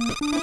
you